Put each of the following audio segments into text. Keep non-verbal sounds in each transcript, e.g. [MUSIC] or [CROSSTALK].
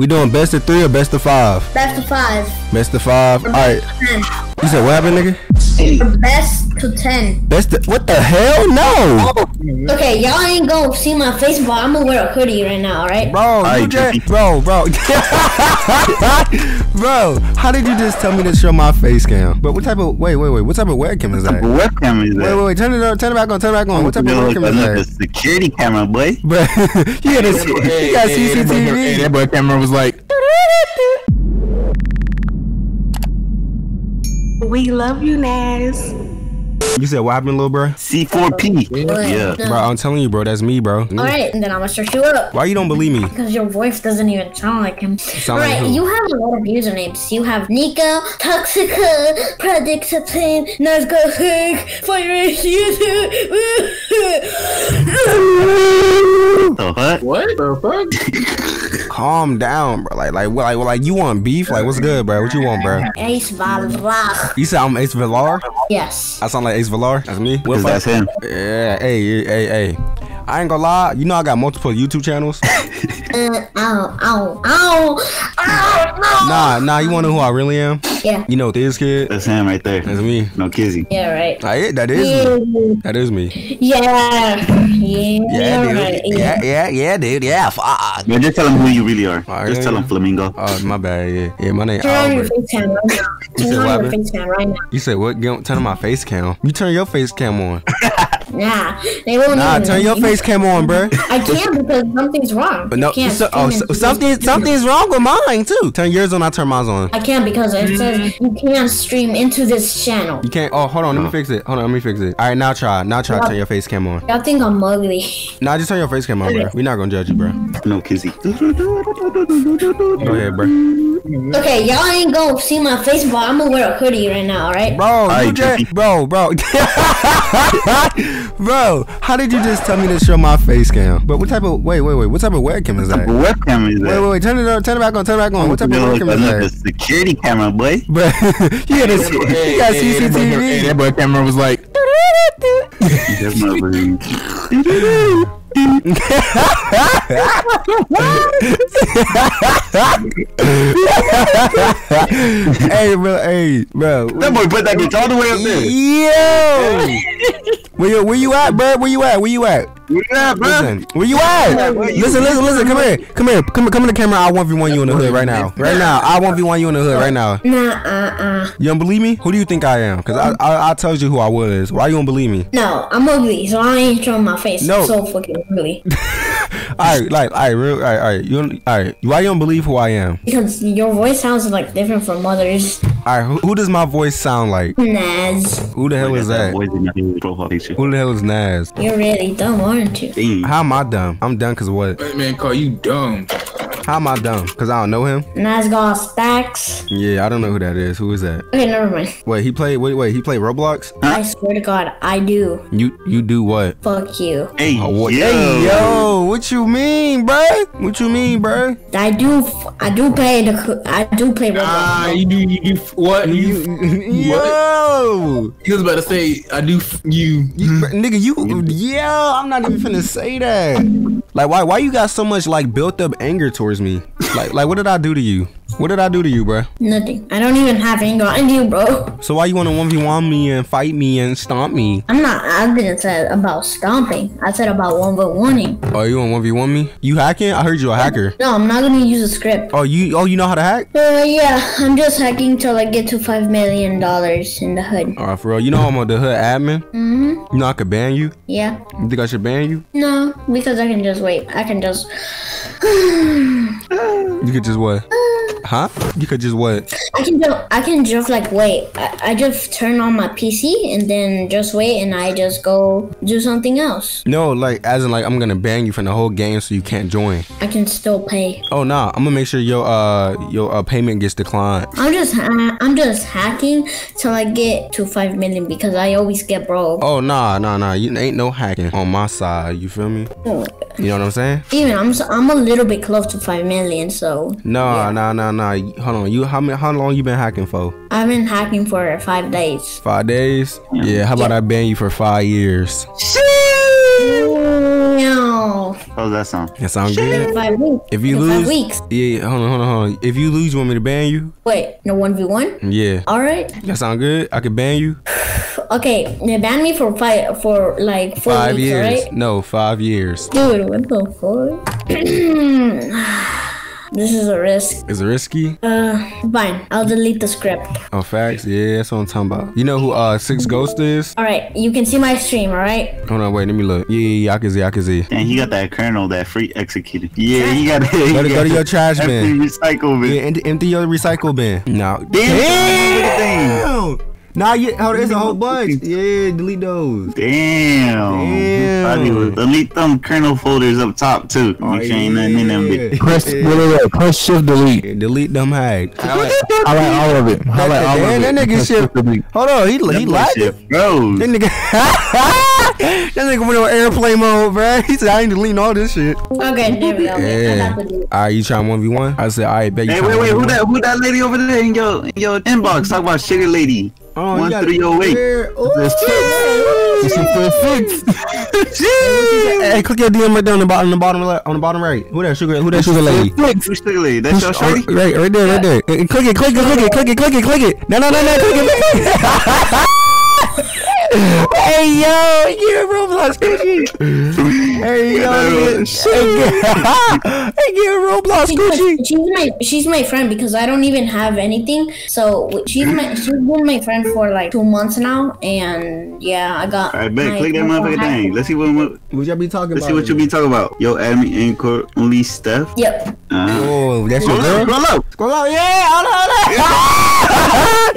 We doing best of three or best of five? Best of five. Best of five. All right. Ten. You said what happened, nigga? Or best to ten. Best. Of, what the hell? No, oh. Okay, y'all ain't gonna see my face, but I'm gonna wear a hoodie right now, alright? bro. You just, bro, bro, [LAUGHS] bro. How did you just tell me to show my face cam? But what type of? Wait, wait, wait. What type of webcam is that? webcam is that? wait, wait. wait. Turn it on. Turn it back on. Turn it back on. What type of webcam is Another that? security camera, boy. Bro, [LAUGHS] [LAUGHS] you got a, you got CCTV. that boy camera was like, We love you, Naz. You said what happened, little bro? C4P. Yeah. Bro, I'm telling you, bro. That's me, bro. Alright, and then I'm gonna search you up. Why you don't believe me? Because your voice doesn't even sound like him. Sound like Alright, who? you have a lot of usernames. You have Nico, Toxica, Project Supreme, Nazca Hook, Fire The what? what the fuck? [LAUGHS] Calm down, bro. Like, like, what, like, like, you want beef? Like, what's good, bro? What you want, bro? Ace Valrach. You said I'm Ace Villar? Yes. I sound like Ace Villar? That's me? What Cause if that's him. Yeah, hey, hey, hey. I ain't gonna lie. You know I got multiple YouTube channels. [LAUGHS] Uh, ow, ow, ow, ow, nah, nah. You wanna know who I really am? Yeah. You know this kid? That's him right there. That's me. No kizzy. Yeah, right. I, that is me. That is me. Yeah. Yeah. Yeah, dude. right. Yeah, yeah, yeah, dude. Yeah, fuck. Man, just tell him who you really are. Alright, just yeah, tell yeah. him Flamingo. Oh, my bad. Yeah, yeah. My name Turn on your Albert. face cam right now. You said Turn on what, your man? face cam right now. You said what? Turn on my face cam. You turn your face cam on. [LAUGHS] Nah, they won't Nah, even turn know. your face cam on, bro. [LAUGHS] I can't because something's wrong. But no, can't so, oh, so, something, something's wrong with mine too. Turn yours on. I turn mine on. I can't because it says mm-hmm. you can't stream into this channel. You can't. Oh, hold on. Let me fix it. Hold on. Let me fix it. All right, now try. Now try. to Turn your face cam on. Y'all think I'm ugly. Nah, just turn your face cam on, bro. We're not gonna judge you, bro. No kizzy. Go ahead, bro. Okay, y'all ain't gonna see my face, but I'm gonna wear a hoodie right now, alright? Bro, you just, bro, bro, [LAUGHS] [LAUGHS] bro. How did you just tell me to show my face cam? But what type of? Wait, wait, wait. What type of webcam is that? What webcam is that? wait, wait. wait. Turn it on. Turn it back on. Turn it back on. What type of webcam is that? security camera, boy. [LAUGHS] Bro, you got a, you got Hey, that boy- hey, CCTV. that boy camera was like. [LAUGHS] [LAUGHS] hey, bro, hey, bro. That boy put that bitch all the way up there. Yo, where you, where you at, bro? Where you at? Where you at? Yeah, bro. Listen, where you at? Listen, listen, listen. Come here, come here, come, come to the camera. I one v one you in the hood right now, right now. I one v one you in the hood right now. Nah, uh, uh. You don't believe me? Who do you think I am? Cause I, I, I told you who I was. Why you don't believe me? No, I'm ugly, so I ain't showing my face. No. I'm so fucking ugly. [LAUGHS] All right, like, all right, real, all right, all right. You, don't- all right. Why you don't believe who I am? Because your voice sounds like different from others. All right, who, who does my voice sound like? Naz, Who the hell is that? Boys in your profile picture. Who the hell is Naz? you're really dumb, aren't you? Damn. How am I dumb? I'm dumb cause what? that man call you dumb. How am I dumb? Cause I don't know him? Naz got stacks. Yeah, I don't know who that is. Who is that? Okay, never mind. Wait, he played. Wait, wait, he played Roblox. I swear to God, I do. You, you do what? Fuck you. Hey, Oh, what? yo. Hey, yo, what you mean, bruh? What you mean, bruh? I do. I do play the. I do play Roblox. Ah, you do, you do, what? You, [LAUGHS] Yo, he was about to say, I do, f- you. Bruh, nigga, you, [LAUGHS] yeah, I'm not even finna say that. Like, why, why you got so much like built up anger towards me? Like, like, what did I do to you? What did I do to you, bro? Nothing. I don't even have anger on you, bro. So why you wanna one v one me and fight me and stomp me? I'm not. I didn't say about stomping. I said about one but wanting. Oh, you want one v one me? You hacking? I heard you a hacker. No, I'm not gonna use a script. Oh, you, oh, you know how to hack? Uh, yeah, I'm just hacking till I get to five million dollars in the hood. All right, for real. You know I'm on the hood admin. Mhm. You know I could ban you. Yeah. You think I should ban you? No, because I can just wait. I can just. [SIGHS] You could just what? [SIGHS] Uh, Huh? You could just what? I can just. I can just like wait. I, I just turn on my PC and then just wait, and I just go do something else. No, like as in like I'm gonna ban you from the whole game so you can't join. I can still pay. Oh nah, I'm gonna make sure your uh your uh, payment gets declined. I'm just. Ha- I'm just hacking till I get to five million because I always get broke. Oh nah nah nah, you ain't no hacking on my side. You feel me? You know what I'm saying? Even I'm. So, I'm a little bit close to five million, so No no, no, no. Hold on, you how many how long you been hacking for? I've been hacking for five days. Five days? Yeah. How about I ban you for five years? No. How's that sound? That sound In good. five weeks. If you lose, five weeks. yeah, hold on, hold on, hold on. If you lose, you want me to ban you? Wait, no one v one. Yeah. All right. That sound good. I could ban you. [SIGHS] Okay, they banned me for five for like four Five weeks, years. right? No, five years. Dude, what the fuck? [CLEARS THROAT] [CLEARS THROAT] this is a risk. Is it risky? Uh, fine. I'll delete the script. Oh, facts. Yeah, that's what I'm talking about. You know who uh Six Ghost is? All right, you can see my stream. All right. Hold on, wait. Let me look. Yeah, yeah, yeah I can see. I can see. And he got that Krnl, that free executed. Yeah, he got it. Go to, go to your trash that free bin. recycle bin. Yeah, empty, empty your recycle bin. No. Damn. Damn. Nah, yeah, hold on, it's a whole bunch. Yeah, delete those. Damn. Damn. I do. Delete them Krnl folders up top too. Make sure ain't nothing in them. bitch. Press, wait, wait, wait, press shift delete. Yeah, delete them hags. Highlight, highlight all of it. Highlight all Damn, of that it. nigga Press shit. shift. Hold on, he he That lied. shit froze. That nigga, [LAUGHS] that nigga went on airplane mode, bro. [LAUGHS] He said I ain't deleting all this shit. Okay, there we go. Okay, I Yeah. got to. All right, you trying one v one? I said, all right, bet you. Hey, wait, wait, who that? Who that lady over there in your in your inbox? Talk about sugar lady. Oh, you One got three it. oh eight. Yeah. Ooh. This is oh, for fix. [LAUGHS] Hey, click your DM right there on the bottom, on the bottom left, on the bottom right. Who that sugar? Who that sugar lady? Sugar lady? That's your Oh, shorty. right, right there, right there. Click it, click it, click it, click it, click it, click it. No, no, no, no, click it. Click it. [LAUGHS] hey yo, get Roblox Gucci. Hey yo, [LAUGHS] get, [LAUGHS] hey get Roblox Gucci. She's my she's my friend because I don't even have anything. So she's my she's been my friend for like two months now, and yeah, I got. All right, bet. Click that motherfucker thing. Let's see what. what What y'all be talking let's about? see what you be talking about. Yo, add me in court. Only Steph. Yep. Uh, Oh, that's your girl. scroll up. Scroll up, yeah, hold on, hold on.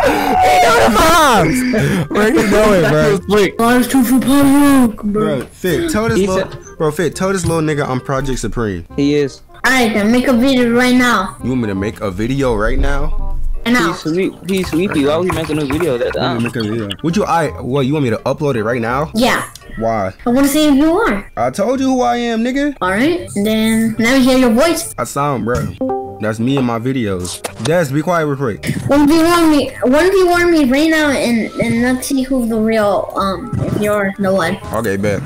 [LAUGHS] he know the moms. Where you going, bro? Wait, Bars two for Pablo. Bro, Fit, tell this little, bro, Fit, tell this little nigga I'm Project Supreme. He is. Alright, then make a video right now. You want me to make a video right now? Right now. He's sweet. He's sleepy. Why would he make a new video? That I'm um, make a video. Would you? I what? You want me to upload it right now? Yeah. Why? I want to see who you are. I told you who I am, nigga. Alright. Then let me hear your voice. I sound, bro. That's me in my videos. Des, be quiet real quick. One v one me. One v one me right now, and and let's see who the real. Um, if you're the one. Okay, bet.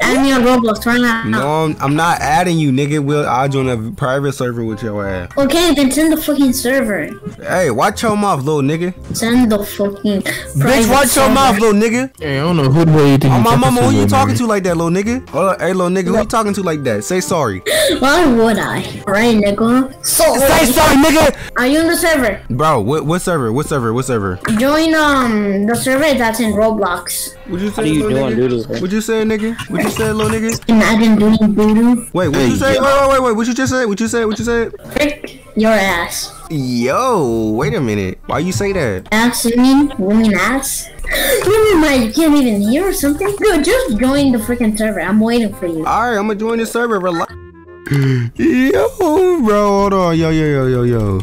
Add me on Roblox right now. No, I'm, I'm not adding you, nigga. Will I join a private server with your ass? Okay, then send the fucking server. Hey, watch your mouth, little nigga. Send the fucking. Bitch, watch your mouth, little nigga. hey, I don't know who the hell you think Oh, my talking mama, who you talking nigga? to like that, little nigga? Hold on, hey, little nigga, who you talking to like that? Say sorry. Why would I? Right, nigga. So, Say sorry, nigga. are you in the server? Bro, what what server? What server? What server? Join um the server that's in Roblox. What you say, what are you little doing, nigga? doodle? What you say, nigga? What you say, little nigga? Imagine doing voodoo. Wait, what Hey, you say? yo. Wait, wait, wait, wait. What you just say? What you say? What you said? Frick your ass. Yo, wait a minute. Why you say that? Ass, you mean? You mean ass? [GASPS] You mean like you can't even hear or something? Dude, just join the freaking server. I'm waiting for you. All right, I'm gonna join the server. Relax. [GASPS] Yo, bro, hold on. Yo, yo, yo, yo, yo.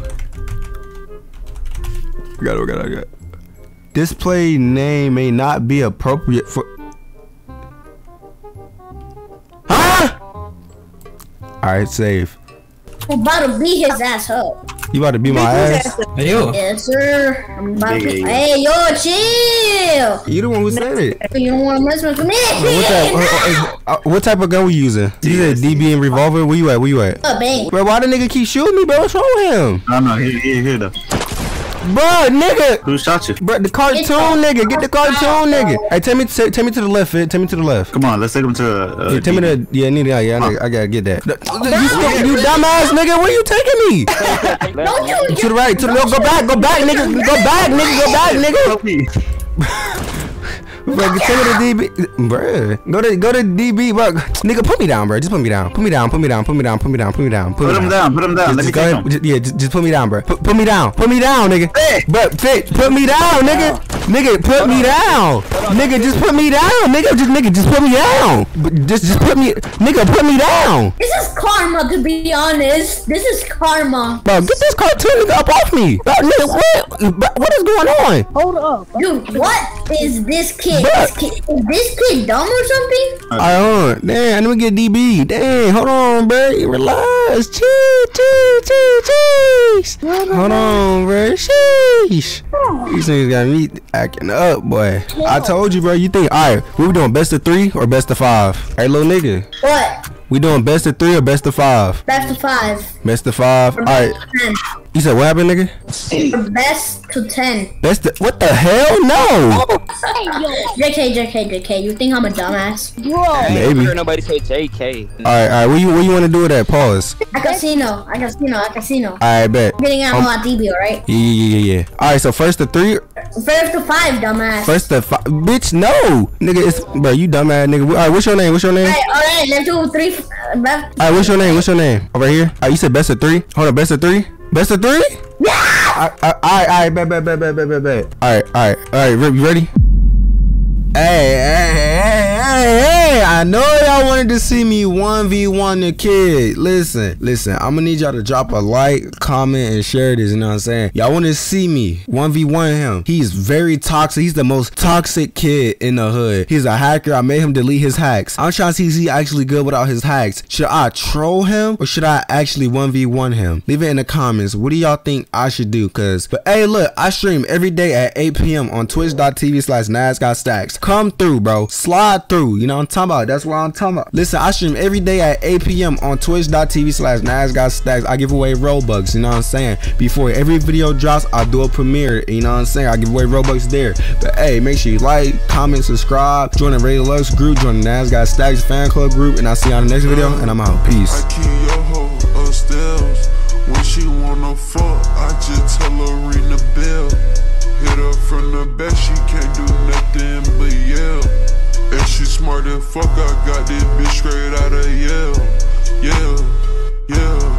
I got it, I got it, I got it. Display name may not be appropriate for. All right, save. I'm about to beat his ass up. You about to beat my ass? Hey, yo. Yes, sir. I'm about to. Yeah. Hey, yo, chill. You the one who said it. You don't want to mess with me. What type? uh, uh, uh, what type of gun we using? You said DB and revolver. Where you at? Where you at? Oh, bang. Bro, why the nigga keep shooting me, bro? What's wrong with him? No, no, here, here, here though. Bro, nigga. Who shot you? Bro, the cartoon nigga. Get the cartoon nigga. Hey, tell me, tell, tell me to the left, Fit. Tell me to the left. Come on, let's take him to. Uh, Yeah, tell me the. Yeah, need yeah, yeah. I, I gotta get that. You, stu- you dumbass nigga. Where you taking me? [LAUGHS] Don't you? To the right. To the left. Go back. Go back, nigga. Go back, nigga. Go back, nigga. [LAUGHS] Bro, tell me the DB. Bruh. Go to go to DB, bro. Nigga, put me down, bro. Just put me down. Put me down. Put me down. Put me down. Put me down. Put me down. Put me him down. Put him down. Just, Let me just go take ahead. him. Just, yeah, just, just put me down, bro. Put, put me down. Put me down, nigga. Hey. But fit, put me down, nigga. Nigga, put me down. Nigga, just put me down. Nigga, just nigga, just put me down. Just, just put me, nigga, put me down. This is karma, to be honest. This is karma. Bro, get this cartoon nigga up off me. Bro, nigga, what, what is going on? Hold up. Dude, what is this kid But- this kid, is this kid dumb or something? Hold on. Damn, let me get DB. Dang, hold on, bro. Relax. Chill, chill, chill, chill. Hold on, bro. Sheesh. Oh. These niggas got me acting up, boy. I told you, bro. You think, alright, we doing best of three or best of five? Hey, little nigga. What? We doing best of three or best of five? Best of five. Best of five. Or Alright. ten. You said what happened, nigga? Or best to ten. Best of, what the hell? No. JK, JK, JK. You think I'm a dumbass? I ain't Maybe. never nobody say JK. Alright, alright. Where you, where you want to do it at? Pause. A casino. A casino. A casino. Alright, bet. Getting out Um, my DB, alright? Yeah, yeah, yeah, yeah. Alright, so first to three First to five, dumbass. First the five, bitch, no, nigga, it's bro, you dumbass nigga. All right, what's your name? What's your name? Alright, alright. Let's do three. Uh, left. All right, what's your name? What's your name? Over here. All right, you said best of three. Hold on, best of three. Best of three. Yeah. All right, all right, all right, bet, bet, bet, bet, bet, bet. All right, all right, all right. You ready? Hey, hey, hey! I know y'all wanted to see me one v one the kid. Listen, listen. I'm gonna need y'all to drop a like, comment, and share this. You know what I'm saying? Y'all want to see me one v one him? He's very toxic. He's the most toxic kid in the hood. He's a hacker. I made him delete his hacks. I'm trying to see is he actually good without his hacks. Should I troll him or should I actually one v one him? Leave it in the comments. What do y'all think I should do? Cause, but hey, look, I stream every day at 8 p.m. on Twitch.tv slash NazGotStacks. Come through, bro. Slide through. You know what I'm talking about? That's what I'm talking about. Listen, I stream every day at 8 p.m. on Twitch.tv slash NazGotStacks. I give away Robux. You know what I'm saying? Before every video drops, I do a premiere. You know what I'm saying? I give away Robux there. But hey, make sure you like, comment, subscribe, join the Radio Lux group, join the NazGotStacks fan club group, and I'll see you on the next video. And I'm out. Peace. When she wanna fuck, I just tell her ring the bell. Hit her from the back, she can't do nothing but yell. And she smart as fuck, I got this bitch straight out of Yale. Yeah, yeah.